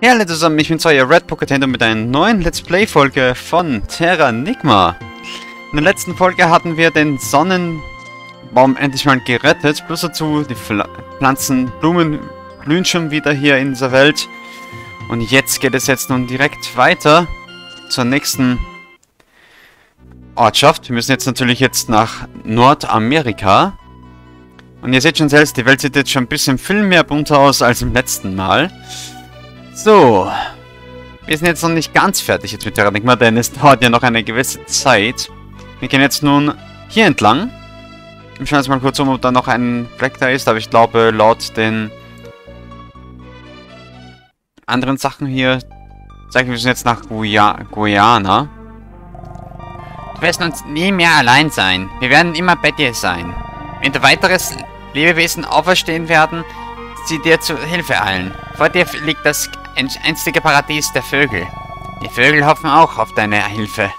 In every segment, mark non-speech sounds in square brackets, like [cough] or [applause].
Ja, hallo zusammen, ich bin euer Red Pocketendo mit einer neuen Let's Play-Folge von Terra Nigma. In der letzten Folge hatten wir den Sonnenbaum endlich mal gerettet, plus dazu die Pfl Pflanzen, Blumen blühen schon wieder hier in dieser Welt. Und jetzt geht es jetzt nun direkt weiter zur nächsten Ortschaft. Wir müssen jetzt natürlich jetzt nach Nordamerika. Und ihr seht schon selbst, die Welt sieht jetzt schon ein bisschen viel mehr bunter aus als im letzten Mal. So. Wir sind jetzt noch nicht ganz fertig jetzt mit Terranigma, denn es dauert ja noch eine gewisse Zeit. Wir gehen jetzt nun hier entlang. Ich schaue jetzt mal kurz um, ob da noch ein Fleck da ist, aber ich glaube, laut den anderen Sachen hier zeigen wir müssen jetzt nach Guya Guyana. Du wirst uns nie mehr allein sein. Wir werden immer bei dir sein. Wenn du weiteres Lebewesen auferstehen werden, sie dir zu Hilfe eilen. Vor dir liegt das einstige Paradies der Vögel. Die Vögel hoffen auch auf deine Hilfe.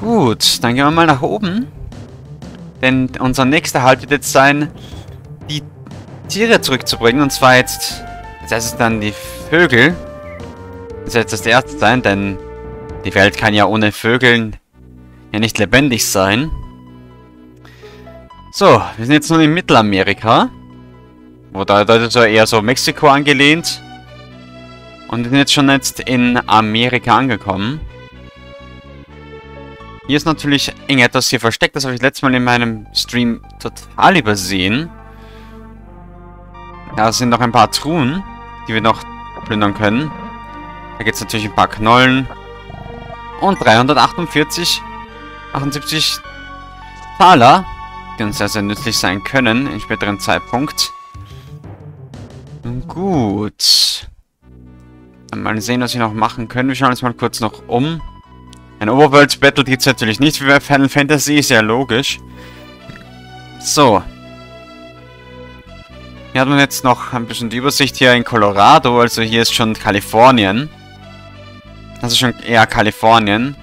Gut, dann gehen wir mal nach oben. Denn unser nächster Halt wird jetzt sein, die Tiere zurückzubringen. Und zwar jetzt, das heißt dann die Vögel. Das wird jetzt das erste sein, denn die Welt kann ja ohne Vögeln ja nicht lebendig sein. So, wir sind jetzt nun in Mittelamerika. Wo da, da ist ja eher so Mexiko angelehnt. Und sind jetzt schon jetzt in Amerika angekommen. Hier ist natürlich irgendetwas hier versteckt. Das habe ich letztes Mal in meinem Stream total übersehen. Da sind noch ein paar Truhen, die wir noch plündern können. Da gibt es natürlich ein paar Knollen. Und 348, 78 Taler, die uns sehr, sehr nützlich sein können, im späteren Zeitpunkt. Gut. Mal sehen, was wir noch machen können. Wir schauen uns mal kurz noch um. Ein Overworld Battle gibt es natürlich nicht wie bei Final Fantasy, ist ja logisch. So. Hier hat man jetzt noch ein bisschen die Übersicht hier in Colorado, also hier ist schon Kalifornien. Das ist schon eher Kalifornien.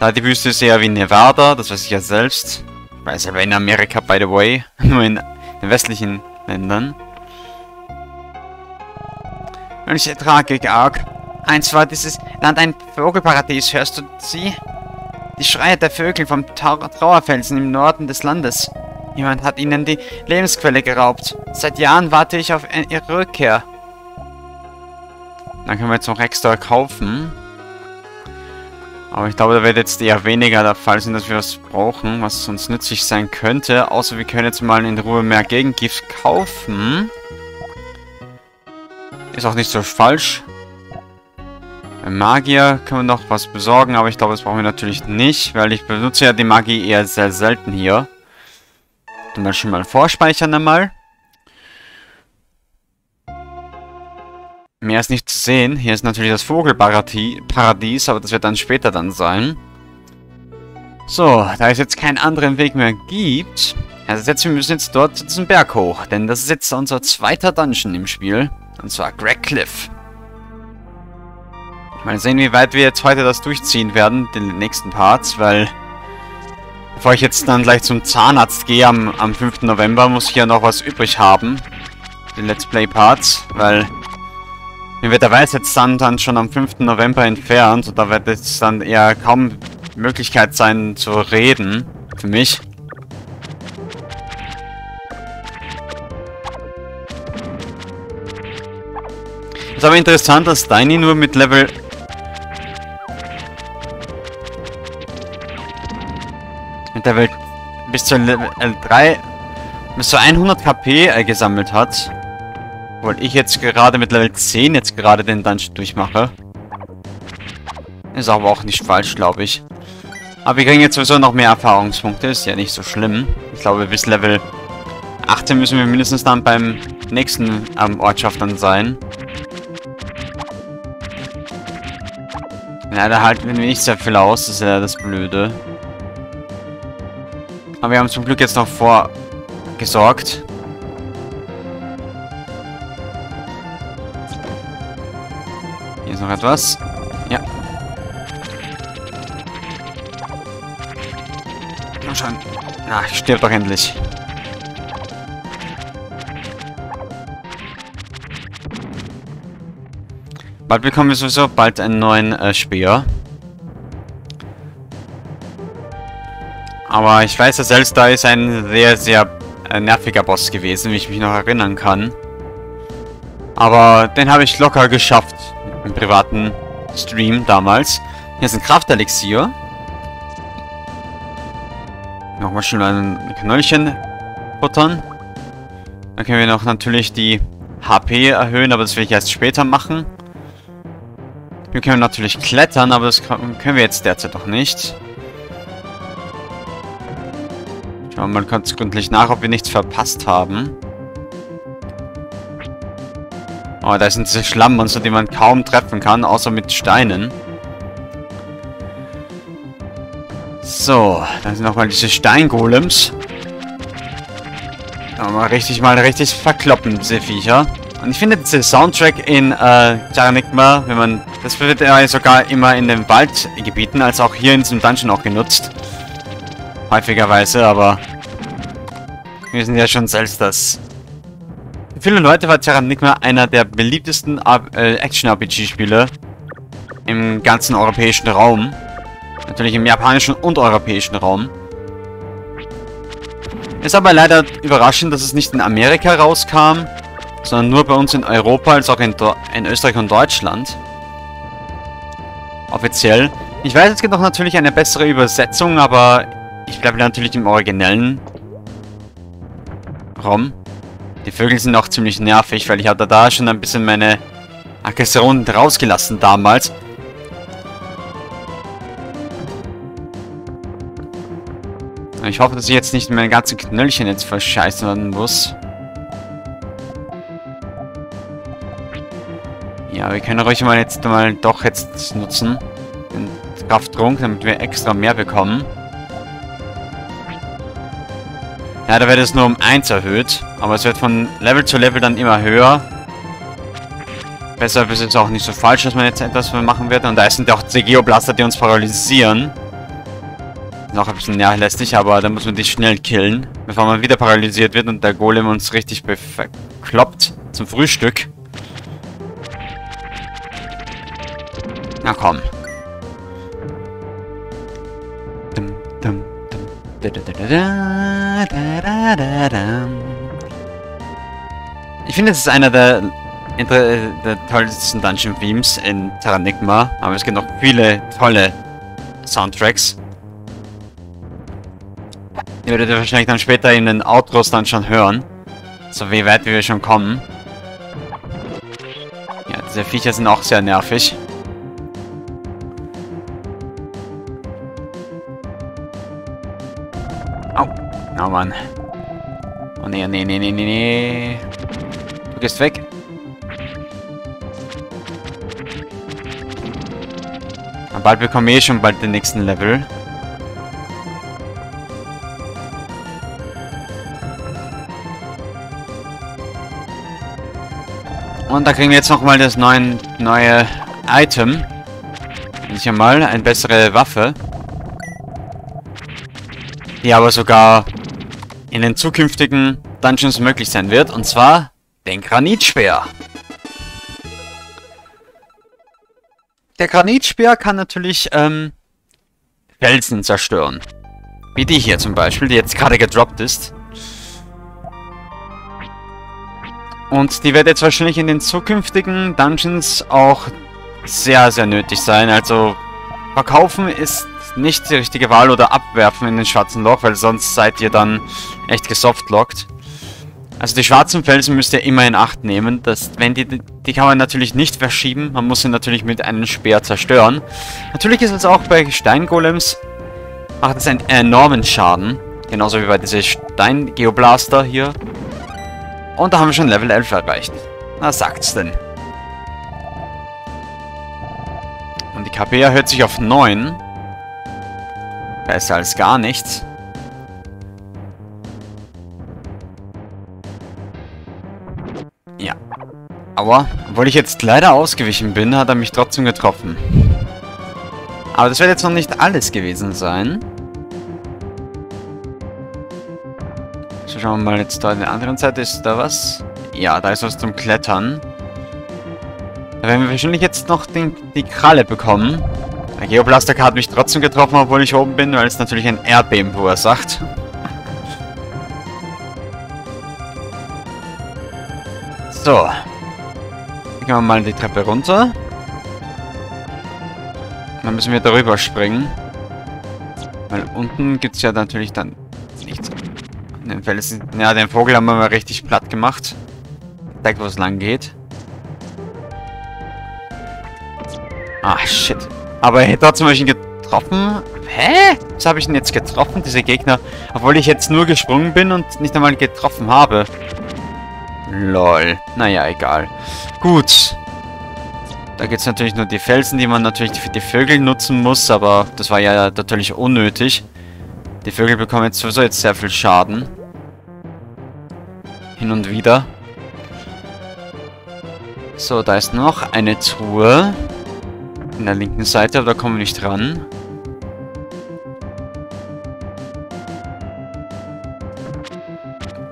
Da die Wüste ist eher wie Nevada, das weiß ich ja selbst. Ich weiß aber in Amerika, by the way. [laughs] Nur in den westlichen Ländern. Welche Tragik, Ark. Eins war dieses Land ein Vogelparadies, hörst du sie? Die Schreie der Vögel vom Trau Trauerfelsen im Norden des Landes. Jemand hat ihnen die Lebensquelle geraubt. Seit Jahren warte ich auf ihre Rückkehr. Dann können wir jetzt noch extra kaufen. Aber ich glaube, da wird jetzt eher weniger der Fall sein, dass wir was brauchen, was uns nützlich sein könnte. Außer wir können jetzt mal in Ruhe mehr Gegengift kaufen. Ist auch nicht so falsch. Beim Magier können wir noch was besorgen, aber ich glaube, das brauchen wir natürlich nicht, weil ich benutze ja die Magie eher sehr selten hier. Zum Beispiel mal vorspeichern einmal. Mehr ist nicht zu sehen. Hier ist natürlich das Vogelparadies, aber das wird dann später dann sein. So, da es jetzt keinen anderen Weg mehr gibt, also jetzt, wir müssen jetzt dort zu diesem Berg hoch, denn das ist jetzt unser zweiter Dungeon im Spiel. Und zwar Greg Cliff. Mal sehen, wie weit wir jetzt heute das durchziehen werden, den nächsten Parts, weil... Bevor ich jetzt dann gleich zum Zahnarzt gehe am, am 5. November, muss ich ja noch was übrig haben. Den Let's Play Parts, weil... Mir wird der Weiß jetzt dann, dann schon am 5. November entfernt und da wird es dann eher kaum Möglichkeit sein zu reden. Für mich. Ist aber interessant, dass Deini nur mit Level... Mit Level... bis zu Level 3... bis zu 100 KP gesammelt hat. Weil ich jetzt gerade mit Level 10 jetzt gerade den Dungeon durchmache. Ist aber auch nicht falsch, glaube ich. Aber wir kriegen jetzt sowieso noch mehr Erfahrungspunkte. Ist ja nicht so schlimm. Ich glaube, bis Level 18 müssen wir mindestens dann beim nächsten ähm, Ortschaft dann sein. Ja, da halten wir nicht sehr viel aus, das ist ja das Blöde. Aber wir haben zum Glück jetzt noch vorgesorgt. Hier ist noch etwas. Ja. Komm schon. Na, stirb doch endlich. Bald bekommen wir sowieso bald einen neuen äh, Speer. Aber ich weiß, dass Elstar ist ein sehr, sehr äh, nerviger Boss gewesen, wie ich mich noch erinnern kann. Aber den habe ich locker geschafft. Im privaten Stream damals. Hier ist ein Kraftelixier. Nochmal schon ein Knöllchen futtern. Dann können wir noch natürlich die HP erhöhen, aber das will ich erst später machen. Wir können natürlich klettern, aber das können wir jetzt derzeit doch nicht. Schauen wir mal ganz gründlich nach, ob wir nichts verpasst haben. Oh, da sind diese Schlammmonster, die man kaum treffen kann, außer mit Steinen. So, da sind nochmal diese Steingolems. mal richtig mal richtig verkloppen, diese Viecher. Und ich finde, dieser Soundtrack in äh, Terranigma, wenn man... Das wird ja sogar immer in den Waldgebieten, als auch hier in diesem Dungeon auch genutzt. Häufigerweise, aber... Wir sind ja schon selbst das... Für viele Leute war Terranigma einer der beliebtesten äh, Action-RPG-Spiele im ganzen europäischen Raum. Natürlich im japanischen und europäischen Raum. Ist aber leider überraschend, dass es nicht in Amerika rauskam, sondern nur bei uns in Europa, als auch in, in Österreich und Deutschland. Offiziell. Ich weiß, es gibt auch natürlich eine bessere Übersetzung, aber ich bleibe natürlich im originellen ROM. Die Vögel sind auch ziemlich nervig, weil ich hatte da schon ein bisschen meine Aggression rausgelassen damals. Ich hoffe, dass ich jetzt nicht meine ganzen Knöllchen jetzt verscheißen muss. Ja, wir können ruhig mal jetzt mal doch jetzt nutzen. Den Krafttrunk, damit wir extra mehr bekommen. Ja, da wird es nur um 1 erhöht. Aber es wird von Level zu Level dann immer höher. Deshalb ist es auch nicht so falsch, dass man jetzt etwas machen wird. Und da sind auch Geoblaster, die uns paralysieren. Noch ein bisschen lästig, aber da muss man die schnell killen. Bevor man wieder paralysiert wird und der Golem uns richtig bekloppt zum Frühstück. Na komm. Ich finde, es ist einer der, der tollsten Dungeon-Themes in Terranigma. Aber es gibt noch viele tolle Soundtracks. Die werdet ihr wahrscheinlich dann später in den Outros dann schon hören. So wie weit wir schon kommen. Ja, diese Viecher sind auch sehr nervig. Oh Mann. Oh nee, nee, nee, nee, nee, nee. Du gehst weg. Und bald bekomme ich eh schon bald den nächsten Level. Und da kriegen wir jetzt nochmal das neuen, neue Item. Nicht einmal, eine bessere Waffe. Die aber sogar in den zukünftigen Dungeons möglich sein wird. Und zwar den Granitspeer. Der Granitspeer kann natürlich ähm, Felsen zerstören. Wie die hier zum Beispiel, die jetzt gerade gedroppt ist. Und die wird jetzt wahrscheinlich in den zukünftigen Dungeons auch sehr, sehr nötig sein. Also verkaufen ist nicht die richtige Wahl oder abwerfen in den schwarzen Loch, weil sonst seid ihr dann echt gesoftlockt. Also die schwarzen Felsen müsst ihr immer in Acht nehmen. dass wenn die, die kann man natürlich nicht verschieben. Man muss sie natürlich mit einem Speer zerstören. Natürlich ist es auch bei Steingolems, macht es einen enormen Schaden. Genauso wie bei diesem Stein-Geoblaster hier. Und da haben wir schon Level 11 erreicht. Na, sagt's denn. Und die KP erhöht sich auf 9. Besser als gar nichts. Ja. Aber, obwohl ich jetzt leider ausgewichen bin, hat er mich trotzdem getroffen. Aber das wird jetzt noch nicht alles gewesen sein. So, schauen wir mal jetzt da an der anderen Seite. Ist da was? Ja, da ist was zum Klettern. Da werden wir wahrscheinlich jetzt noch den, die Kralle bekommen. Der Geoblaster hat mich trotzdem getroffen, obwohl ich oben bin, weil es natürlich ein Erdbeben verursacht. So. Gehen wir mal die Treppe runter. Dann müssen wir darüber springen. Weil unten gibt es ja natürlich dann nichts. Den Felsen. Ja, den Vogel haben wir mal richtig platt gemacht. Zeigt, wo es lang geht. Ah, shit. Aber er hätte trotzdem ihn getroffen. Hä? Was habe ich denn jetzt getroffen, diese Gegner? Obwohl ich jetzt nur gesprungen bin und nicht einmal getroffen habe. Lol. Naja, egal. Gut. Da gibt es natürlich nur die Felsen, die man natürlich für die Vögel nutzen muss, aber das war ja natürlich unnötig. Die Vögel bekommen jetzt sowieso jetzt sehr viel Schaden. Hin und wieder. So, da ist noch eine Truhe. In der linken Seite, aber da kommen wir nicht ran.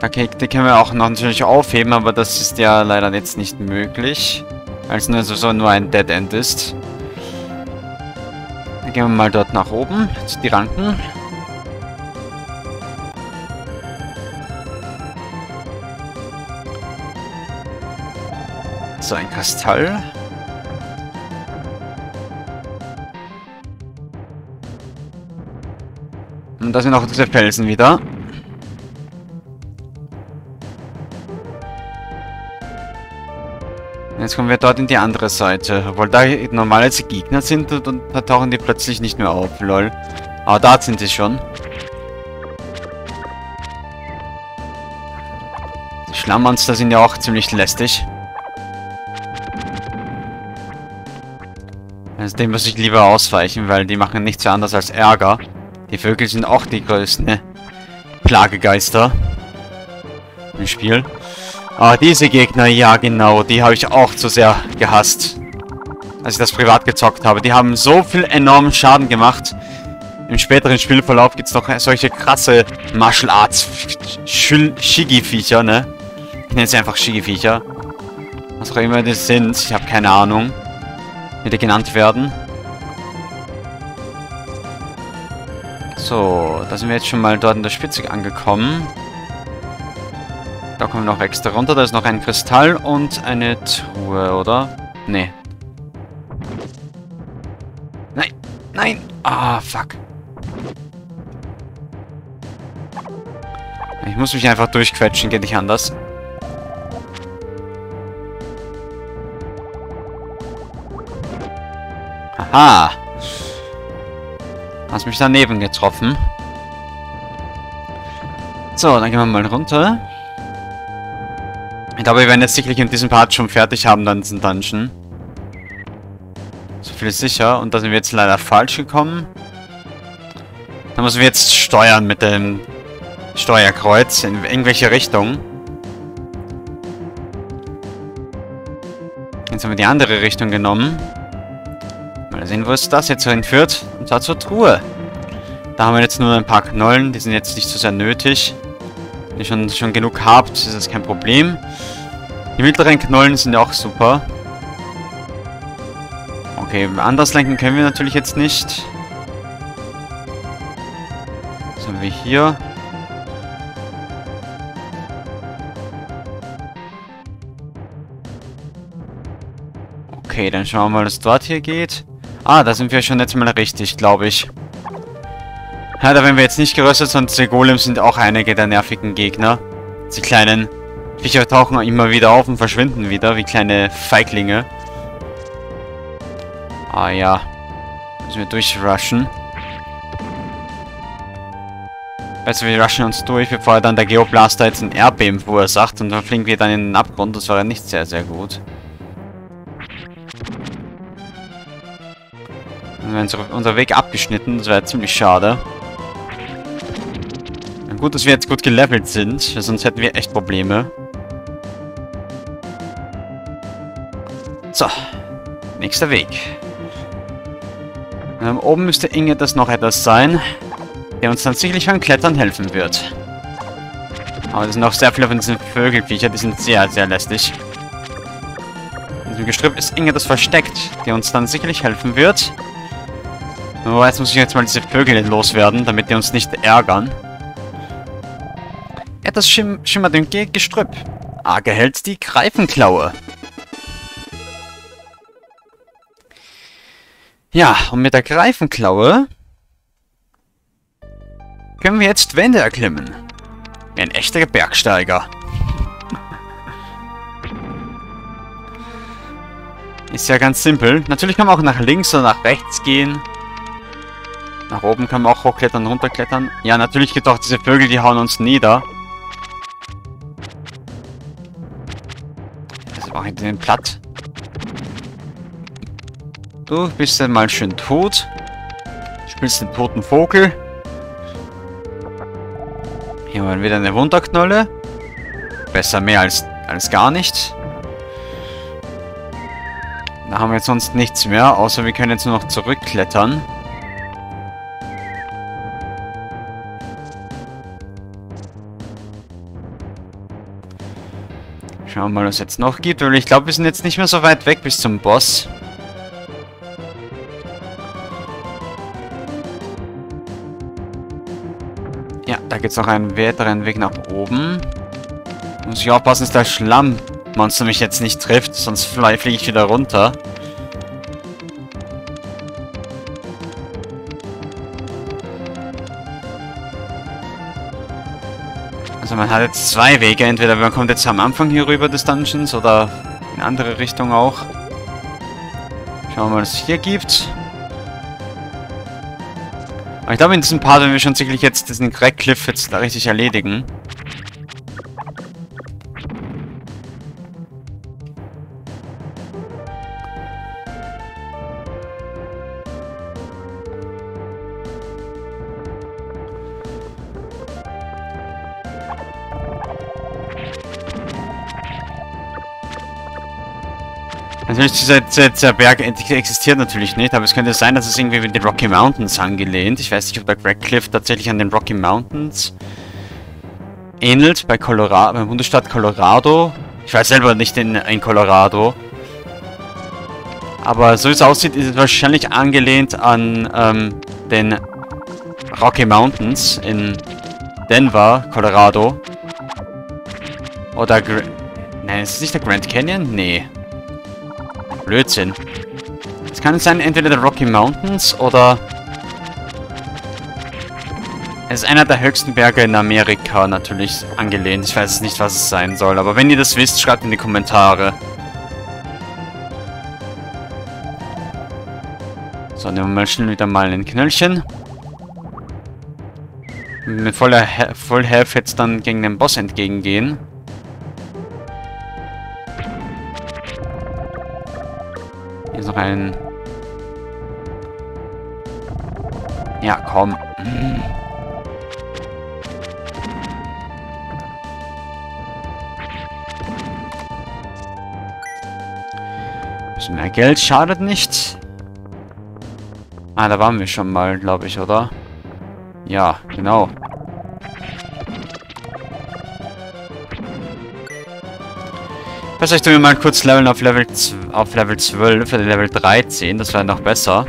Okay, die können wir auch noch natürlich aufheben, aber das ist ja leider jetzt nicht möglich. Weil es nur, so nur ein Dead End ist. Dann gehen wir mal dort nach oben, zu die Ranken. So, ein Kristall. Und da sind auch diese Felsen wieder. Jetzt kommen wir dort in die andere Seite. Obwohl da normalerweise Gegner sind und da tauchen die plötzlich nicht mehr auf. Lol. Aber da sind sie schon. Die Schlammmonster sind ja auch ziemlich lästig. Also dem muss ich lieber ausweichen, weil die machen nichts anderes als Ärger. Die Vögel sind auch die größten Plagegeister im Spiel. Ah, diese Gegner, ja genau, die habe ich auch zu sehr gehasst. Als ich das privat gezockt habe. Die haben so viel enormen Schaden gemacht. Im späteren Spielverlauf gibt es noch solche krasse Martial Arts Shigi-Viecher, ne? Ich nenne sie einfach Shigi-Viecher. Was auch immer die sind, ich habe keine Ahnung. Wie die genannt werden. So, da sind wir jetzt schon mal dort in der Spitze angekommen. Da kommen wir noch extra runter. Da ist noch ein Kristall und eine Truhe, oder? Nee. Nein, nein. Ah, fuck. Ich muss mich einfach durchquetschen, geht nicht anders. Aha. Hast mich daneben getroffen. So, dann gehen wir mal runter. Ich glaube, wir werden jetzt sicherlich in diesem Part schon fertig haben, dann diesen Dungeon. So viel ist sicher. Und da sind wir jetzt leider falsch gekommen. Da müssen wir jetzt steuern mit dem Steuerkreuz. In irgendwelche Richtung. Jetzt haben wir die andere Richtung genommen. Mal sehen, wo es das jetzt hinführt. Zwar zur Truhe. Da haben wir jetzt nur ein paar Knollen. Die sind jetzt nicht so sehr nötig. Wenn ihr schon, schon genug habt, ist das kein Problem. Die mittleren Knollen sind ja auch super. Okay, anders lenken können wir natürlich jetzt nicht. Was haben wir hier? Okay, dann schauen wir mal, was dort hier geht. Ah, da sind wir schon jetzt mal richtig, glaube ich. Ja, da werden wir jetzt nicht geröstet, sonst die Golems sind auch einige der nervigen Gegner. Die kleinen Viecher tauchen immer wieder auf und verschwinden wieder, wie kleine Feiglinge. Ah ja. Müssen wir durchrushen. Also wir rushen uns durch, bevor dann der Geoblaster jetzt ein Erdbeben verursacht und dann fliegen wir dann in den Abgrund. Das wäre nicht sehr, sehr gut. Wäre unser Weg abgeschnitten, das wäre ziemlich schade. Gut, dass wir jetzt gut gelevelt sind, sonst hätten wir echt Probleme. So. Nächster Weg. Ähm, oben müsste Inge das noch etwas sein, der uns dann sicherlich beim Klettern helfen wird. Aber es sind noch sehr viele von diesen Vögelviecher, die sind sehr, sehr lästig. In dem Gestrüpp ist irgendetwas versteckt, der uns dann sicherlich helfen wird. Nur jetzt muss ich jetzt mal diese Vögel loswerden, damit die uns nicht ärgern. Etwas schim im Ge Gestrüpp. Arge hält die Greifenklaue. Ja, und mit der Greifenklaue können wir jetzt Wände erklimmen. Wie ein echter Bergsteiger. Ist ja ganz simpel. Natürlich kann man auch nach links oder nach rechts gehen. Nach oben kann man auch hochklettern, runterklettern. Ja, natürlich gibt es auch diese Vögel, die hauen uns nieder. Das mache ich den platt. Du bist dann mal schön tot. Spielst den toten Vogel. Hier haben wir wieder eine Wunderknolle. Besser mehr als, als gar nicht. Da haben wir jetzt sonst nichts mehr, außer wir können jetzt nur noch zurückklettern. Schauen wir mal, was es jetzt noch gibt, weil ich glaube, wir sind jetzt nicht mehr so weit weg bis zum Boss. Ja, da gibt es noch einen weiteren Weg nach oben. Muss ich aufpassen, dass der Schlammmonster mich jetzt nicht trifft, sonst fliege ich wieder runter. Man hat jetzt zwei Wege. Entweder man kommt jetzt am Anfang hier rüber des Dungeons oder in andere Richtung auch. Schauen wir mal, was es hier gibt. Aber ich glaube, in diesem Part werden wir schon sicherlich jetzt diesen Greg Cliff jetzt richtig erledigen. Natürlich, dieser, dieser Berg existiert natürlich nicht, aber es könnte sein, dass es irgendwie mit den Rocky Mountains angelehnt. Ich weiß nicht, ob der Greg Cliff tatsächlich an den Rocky Mountains ähnelt, bei Colorado, beim Bundesstaat Colorado. Ich weiß selber nicht in, in Colorado. Aber so wie es aussieht, ist es wahrscheinlich angelehnt an ähm, den Rocky Mountains in Denver, Colorado. Oder... Gr Nein, ist es nicht der Grand Canyon? Nee. Blödsinn. Es kann sein, entweder der Rocky Mountains oder... Es ist einer der höchsten Berge in Amerika natürlich angelehnt. Ich weiß nicht, was es sein soll. Aber wenn ihr das wisst, schreibt in die Kommentare. So, nehmen wir mal schnell wieder mal ein Knöllchen. Mit voller He Voll Health jetzt dann gegen den Boss entgegengehen. Hier ist noch ein... Ja, komm. Hm. Bisschen mehr Geld schadet nicht. Ah, da waren wir schon mal, glaube ich, oder? Ja, genau. Vielleicht tun wir mal kurz leveln auf Level, auf Level 12 für Level 13. Das wäre noch besser.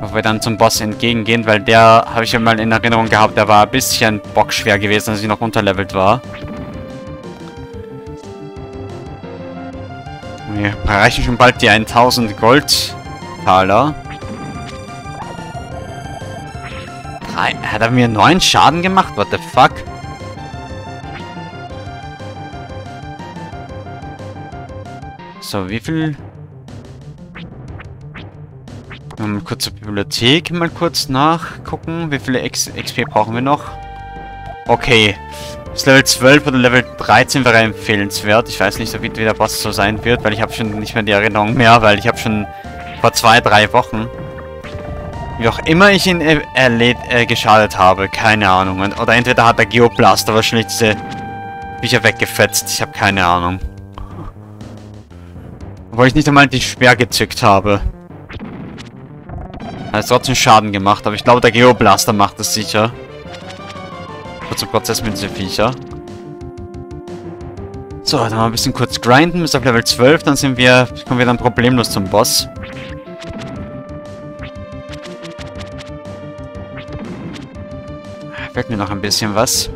Bevor wir dann zum Boss entgegengehen, weil der, habe ich ja mal in Erinnerung gehabt, der war ein bisschen bockschwer gewesen, als ich noch unterlevelt war. Wir erreichen schon bald die 1000 Goldtaler. Hat er mir 9 Schaden gemacht? What the fuck? So, wie viel... Mal kurz zur Bibliothek mal kurz nachgucken. Wie viele X XP brauchen wir noch? Okay. Das Level 12 oder Level 13 wäre empfehlenswert. Ich weiß nicht, wie der Boss so sein wird, weil ich habe schon nicht mehr die Erinnerung mehr, weil ich habe schon vor zwei, drei Wochen wie auch immer ich ihn äh, geschadet habe, keine Ahnung. Oder entweder hat der Geoblaster wahrscheinlich diese Bücher weggefetzt, ich habe keine Ahnung. Obwohl ich nicht einmal die Speer gezückt habe. Hat trotzdem Schaden gemacht, aber ich glaube, der Geoblaster macht es sicher. Kurzer Prozess mit diesen Viecher. So, dann mal ein bisschen kurz grinden bis auf Level 12, dann sind wir, kommen wir dann problemlos zum Boss. Fällt mir noch ein bisschen was.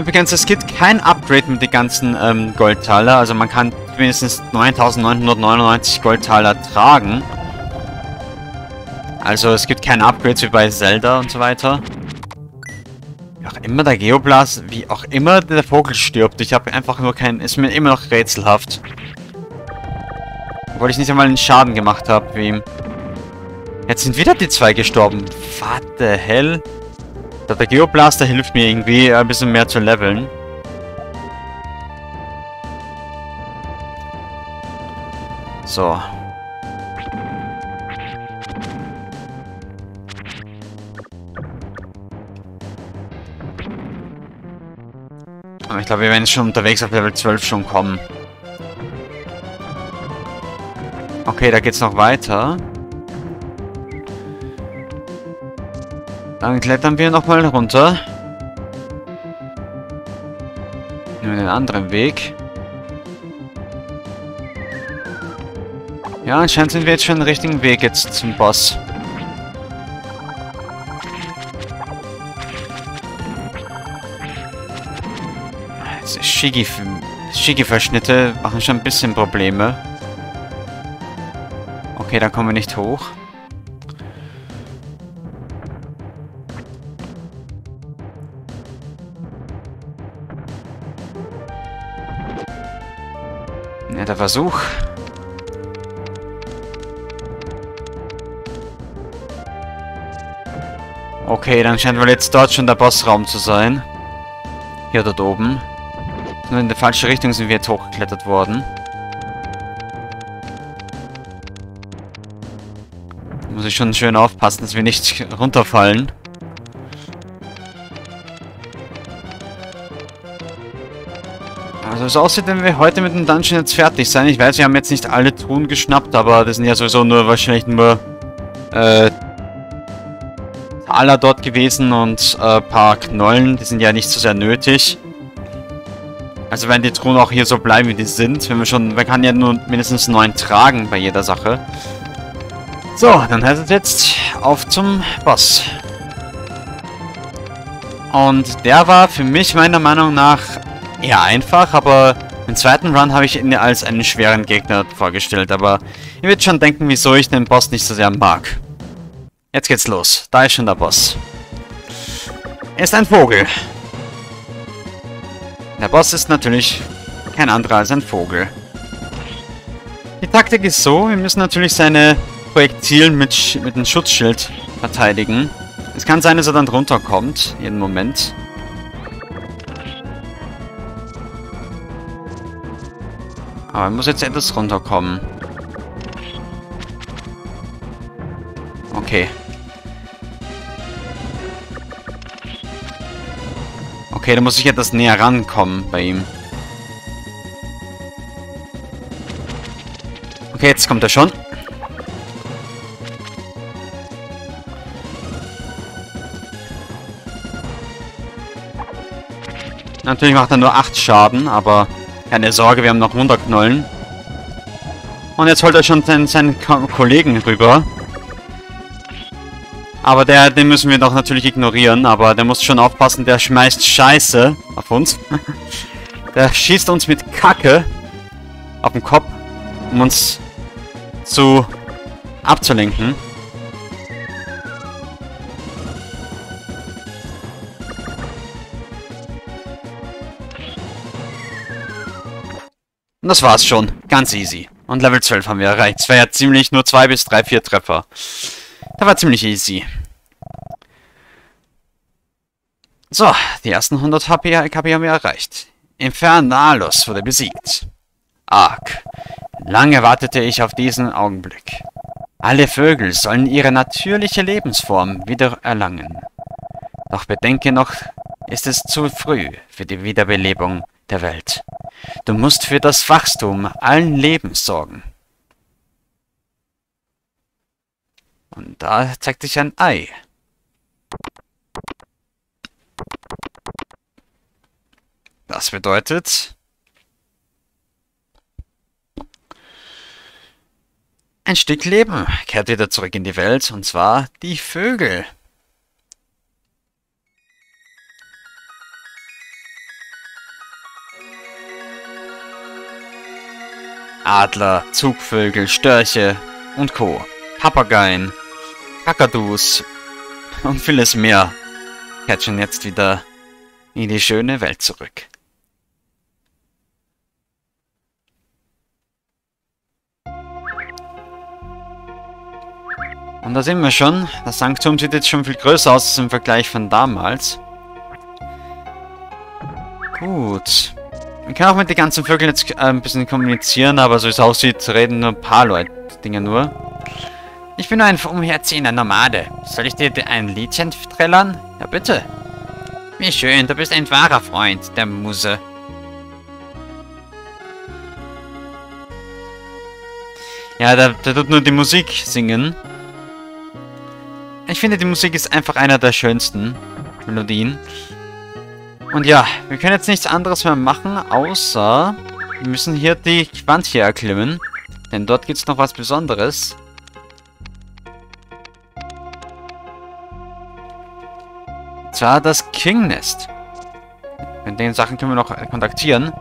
Übrigens, es gibt kein Upgrade mit den ganzen ähm, Goldtaler. Also man kann mindestens 9999 Goldtaler tragen. Also es gibt keine Upgrades wie bei Zelda und so weiter. Wie auch immer der Geoblast, wie auch immer der Vogel stirbt. Ich habe einfach nur keinen... Ist mir immer noch rätselhaft. Obwohl ich nicht einmal einen Schaden gemacht habe wie ihm. Jetzt sind wieder die zwei gestorben. What the hell? Der Geoblaster hilft mir irgendwie ein bisschen mehr zu leveln. So. Aber ich glaube, wir werden schon unterwegs auf Level 12 schon kommen. Okay, da geht's noch weiter. Dann klettern wir nochmal runter. Nehmen den anderen Weg. Ja, anscheinend sind wir jetzt schon den richtigen Weg jetzt zum Boss. Shigi-Verschnitte machen schon ein bisschen Probleme. Okay, da kommen wir nicht hoch. Netter Versuch. Okay, dann scheint wohl jetzt dort schon der Bossraum zu sein. Hier dort oben. Nur in der falsche Richtung sind wir jetzt hochgeklettert worden. Muss ich schon schön aufpassen, dass wir nicht runterfallen. Es aussieht, wenn wir heute mit dem Dungeon jetzt fertig sein. Ich weiß, wir haben jetzt nicht alle Truhen geschnappt, aber das sind ja sowieso nur wahrscheinlich nur äh, Taler dort gewesen und ein äh, paar Knollen. Die sind ja nicht so sehr nötig. Also werden die Truhen auch hier so bleiben, wie die sind. Wenn wir schon, man kann ja nur mindestens neun tragen bei jeder Sache. So, dann heißt es jetzt auf zum Boss. Und der war für mich meiner Meinung nach eher einfach, aber im zweiten Run habe ich ihn als einen schweren Gegner vorgestellt, aber ihr werdet schon denken, wieso ich den Boss nicht so sehr mag. Jetzt geht's los. Da ist schon der Boss. Er ist ein Vogel. Der Boss ist natürlich kein anderer als ein Vogel. Die Taktik ist so, wir müssen natürlich seine Projektil mit, mit einem Schutzschild verteidigen. Es kann sein, dass er dann drunter kommt, jeden Moment. Aber er muss jetzt etwas runterkommen. Okay. Okay, da muss ich etwas näher rankommen bei ihm. Okay, jetzt kommt er schon. Natürlich macht er nur 8 Schaden, aber keine Sorge, wir haben noch 100 Knollen. Und jetzt holt er schon seinen, seinen Kollegen rüber. Aber der, den müssen wir doch natürlich ignorieren. Aber der muss schon aufpassen, der schmeißt Scheiße auf uns. [laughs] der schießt uns mit Kacke auf den Kopf, um uns zu abzulenken. Das war's schon. Ganz easy. Und Level 12 haben wir erreicht. Es war ja ziemlich nur 2 bis 3, 4 Treffer. Das war ziemlich easy. So, die ersten 100 HP, HP haben wir erreicht. Infernalus wurde besiegt. Arg. Lange wartete ich auf diesen Augenblick. Alle Vögel sollen ihre natürliche Lebensform wieder erlangen. Doch bedenke noch, ist es zu früh für die Wiederbelebung der Welt. Du musst für das Wachstum allen Lebens sorgen. Und da zeigt sich ein Ei. Das bedeutet... Ein Stück Leben kehrt wieder zurück in die Welt, und zwar die Vögel. Adler, Zugvögel, Störche und Co. Papageien, Kakadus und vieles mehr schon jetzt wieder in die schöne Welt zurück. Und da sind wir schon. Das Sanktum sieht jetzt schon viel größer aus im Vergleich von damals. Gut. Wir können auch mit den ganzen Vögeln jetzt äh, ein bisschen kommunizieren, aber so wie es aussieht, reden nur ein paar Leute Dinge nur. Ich bin nur ein umherziehender Nomade. Soll ich dir ein Liedchen trällern? Ja, bitte. Wie schön, du bist ein wahrer Freund der Muse. Ja, der, der tut nur die Musik singen. Ich finde, die Musik ist einfach einer der schönsten Melodien. Und ja, wir können jetzt nichts anderes mehr machen, außer wir müssen hier die Wand hier erklimmen. Denn dort gibt es noch was Besonderes. Und zwar das King Nest. Mit den Sachen können wir noch kontaktieren.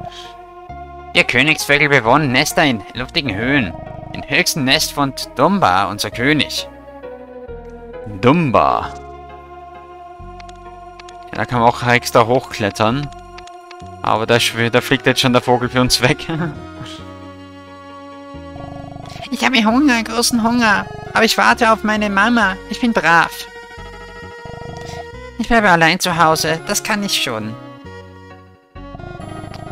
Ihr Königsvögel bewohnen Nester in luftigen Höhen. Im höchsten Nest von Dumba, unser König. Dumba. Da kann man auch extra hochklettern. Aber da, da fliegt jetzt schon der Vogel für uns weg. [laughs] ich habe Hunger, großen Hunger. Aber ich warte auf meine Mama. Ich bin brav. Ich bleibe allein zu Hause. Das kann ich schon.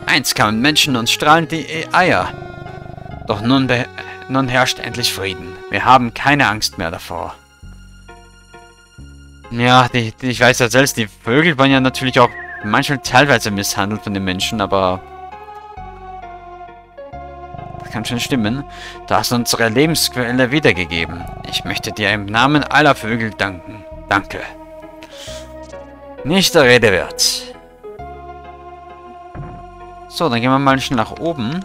Einst kamen Menschen und strahlen die Eier. Doch nun, nun herrscht endlich Frieden. Wir haben keine Angst mehr davor. Ja, die, die, ich weiß ja selbst, die Vögel waren ja natürlich auch manchmal teilweise misshandelt von den Menschen, aber... Das kann schon stimmen. Du hast unsere Lebensquelle wiedergegeben. Ich möchte dir im Namen aller Vögel danken. Danke. Nicht der Rede wert. So, dann gehen wir mal schnell nach oben.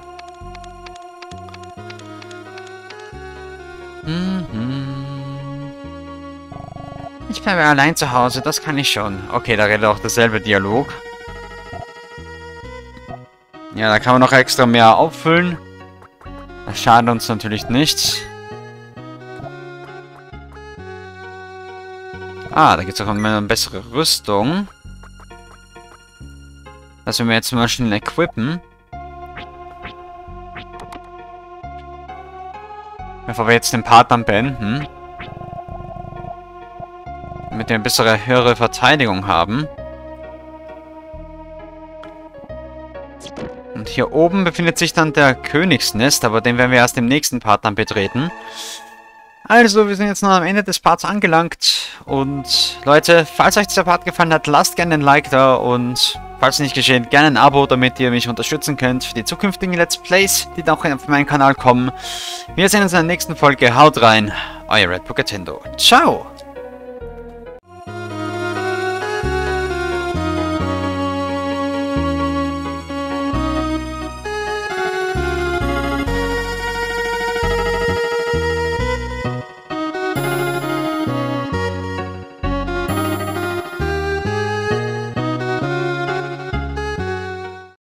Ich bleibe allein zu Hause, das kann ich schon. Okay, da redet auch derselbe Dialog. Ja, da kann man noch extra mehr auffüllen. Das schadet uns natürlich nichts. Ah, da gibt es auch eine bessere Rüstung. Das werden wir jetzt mal schnell equippen. Bevor wir jetzt den Part dann beenden wir eine bessere, höhere Verteidigung haben. Und hier oben befindet sich dann der Königsnest, aber den werden wir erst im nächsten Part dann betreten. Also, wir sind jetzt noch am Ende des Parts angelangt. Und Leute, falls euch dieser Part gefallen hat, lasst gerne ein Like da und falls nicht geschehen, gerne ein Abo, damit ihr mich unterstützen könnt für die zukünftigen Let's Plays, die noch auf meinen Kanal kommen. Wir sehen uns in der nächsten Folge. Haut rein, euer Red Nintendo. Ciao!